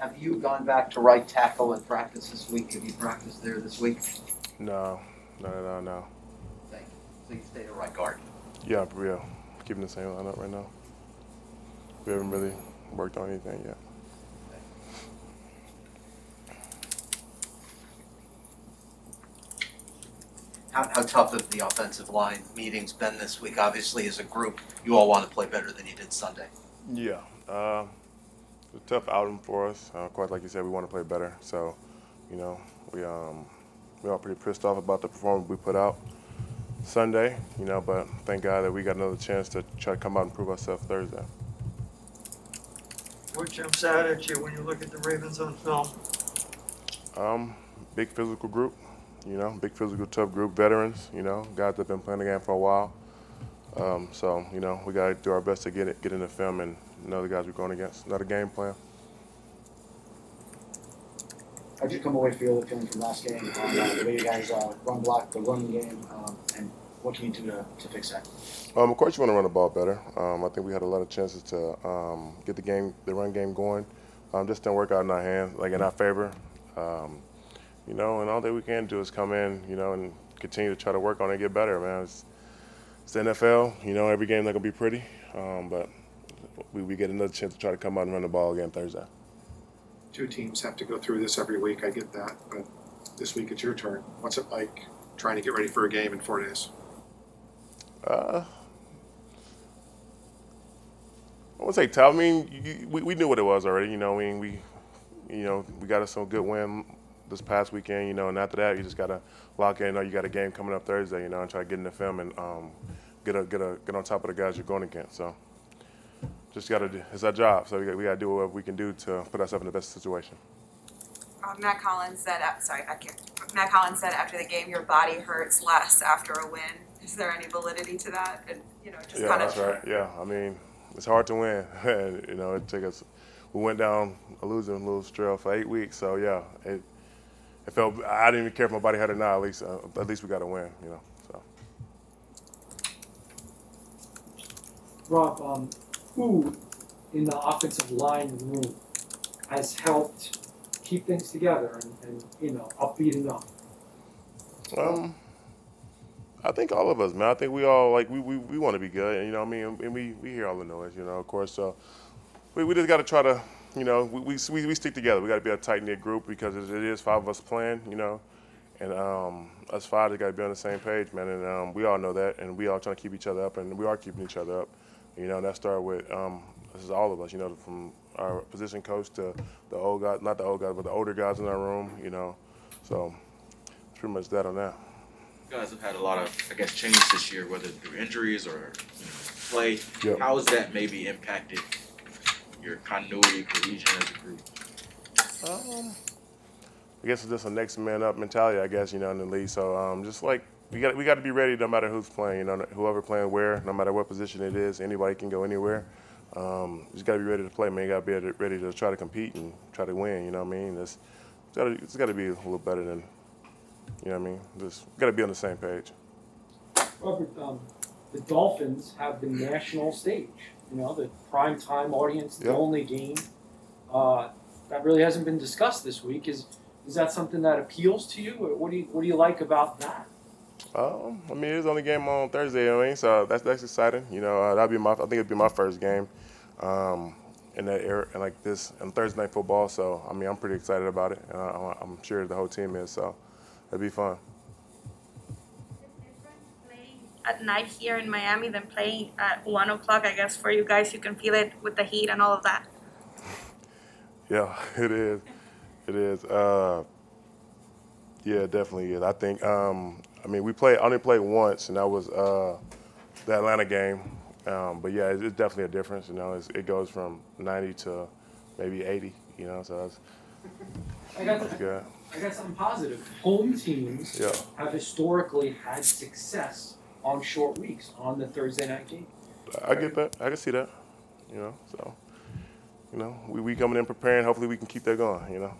have you gone back to right tackle and practice this week? Have you practiced there this week? No, no, no, no, no. Thank you. So you stayed at right guard. Yeah, real. Keeping the same lineup right now. We haven't really worked on anything yet. How, how tough have the offensive line meetings been this week? Obviously, as a group, you all want to play better than you did Sunday. Yeah, uh, a tough outing for us. Uh, quite like you said, we want to play better. So, you know, we um, we all pretty pissed off about the performance we put out Sunday. You know, but thank God that we got another chance to try to come out and prove ourselves Thursday. What jumps out at you when you look at the Ravens on film? Um, big physical group, you know, big physical, tough group, veterans, you know, guys that have been playing the game for a while. Um, so, you know, we got to do our best to get it, get in the film and know the guys we're going against. Another game plan. How'd you come away feel feeling from last game uh, the way you guys uh, run block the running game, um, and what can you do to, to fix that? Um, of course, you want to run the ball better. Um, I think we had a lot of chances to um, get the game, the run game going. Um, just didn't work out in our hands, like in our favor. Um, you know, and all that we can do is come in, you know, and continue to try to work on it and get better, man. It's, it's the NFL. You know, every game not gonna be pretty, um, but we, we get another chance to try to come out and run the ball again Thursday. two teams have to go through this every week. I get that, but this week it's your turn. What's it like trying to get ready for a game in four days? Uh, I won't say tough. I mean, you, we, we knew what it was already. You know, I mean, we, you know, we got us some good win this past weekend. You know, and after that, you just gotta lock in. You know, you got a game coming up Thursday. You know, and try to get in the film and um, get a get a get on top of the guys you're going against. So, just gotta do. It's our job. So we got, we got to do what we can do to put ourselves in the best situation. Uh, Mack Hollins said, uh, sorry, I can't. Mack Hollins said after the game, your body hurts less after a win. Is there any validity to that? And you know, just yeah, kind that's of. right. Yeah, I mean, it's hard to win. you know, it took us. We went down a losing little trail for eight weeks. So yeah, it. It felt. I didn't even care if my body hurt or not. At least, uh, at least we got to win. You know. So. Rob, um, who in the offensive line room has helped keep things together and, and you know, upbeat enough? Um, I think all of us, man. I think we all like we, we, we want to be good, and you know, what I mean, and we, we hear all the noise, you know, of course. So we, we just got to try to, you know, we, we, we, stick together. We got to be a tight knit group because it, is five of us playing, you know, and um, us five got to be on the same page, man. And um, we all know that, and we all trying to keep each other up, and we are keeping each other up. You know, and that started with um, this is all of us, you know, from our position coach to the old guys, not the old guys, but the older guys in our room, you know. So it's pretty much that on that. You guys have had a lot of, I guess, change this year, whether through injuries or you know, play. Yep. How has that maybe impacted your continuity, cohesion as a group? Um, I guess it's just a next man up mentality, I guess, you know, in the league. So um, just like we got we got to be ready no matter who's playing, you know, whoever playing where, no matter what position it is, anybody can go anywhere. Um, you just got to be ready to play, man. You got to be ready- ready to try to compete and try to win. You know what I mean? It's it's got to it's got to be a little better than, you know what I mean? Just got to be on the same page. Robert, um, the Dolphins have the national stage, you know, the prime time audience, the Yep. only game. Uh, that really hasn't been discussed this week. Is is that something that appeals to you? Or what do you what do you like about that? Um, I mean, it's only game on Thursday. I mean, so that's that's exciting. You know, uh, that'll be my. I think it'd be my first game, um, in that era and like this and Thursday night football. So I mean, I'm pretty excited about it, and I, I'm sure the whole team is. So it'd be fun. Playing at night here in Miami than playing at one o'clock. I guess for you guys, you can feel it with the heat and all of that. Yeah, it is. It is. Uh, yeah, it definitely is. I think. Um, I mean, we played. I only played once, and that was uh, the Atlanta game. Um, but yeah, it's, it's definitely a difference. You know, it's, it goes from 90 to maybe 80. You know, so that's, I got that's good. I got something positive. Home teams Yeah. have historically had success on short weeks on the Thursday night game. I get that. I can see that. You know, so you know, we we coming in preparing. Hopefully, we can keep that going. You know.